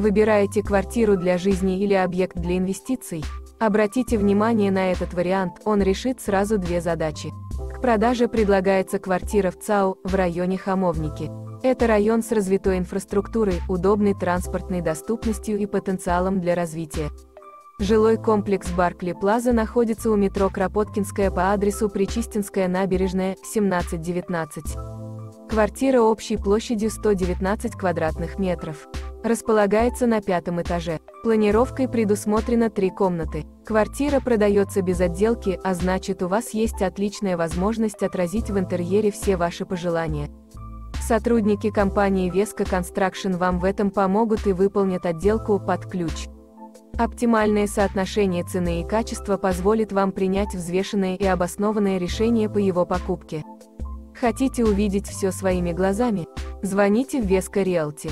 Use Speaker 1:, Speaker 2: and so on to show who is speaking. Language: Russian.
Speaker 1: Выбираете квартиру для жизни или объект для инвестиций? Обратите внимание на этот вариант, он решит сразу две задачи. К продаже предлагается квартира в ЦАУ, в районе Хамовники. Это район с развитой инфраструктурой, удобной транспортной доступностью и потенциалом для развития. Жилой комплекс Баркли Плаза находится у метро Кропоткинская по адресу Причистинская набережная, 1719. Квартира общей площадью 119 квадратных метров. Располагается на пятом этаже. Планировкой предусмотрено три комнаты. Квартира продается без отделки, а значит у вас есть отличная возможность отразить в интерьере все ваши пожелания. Сотрудники компании Vesco Construction вам в этом помогут и выполнят отделку под ключ. Оптимальное соотношение цены и качества позволит вам принять взвешенное и обоснованное решение по его покупке. Хотите увидеть все своими глазами? Звоните в Vesco Realty.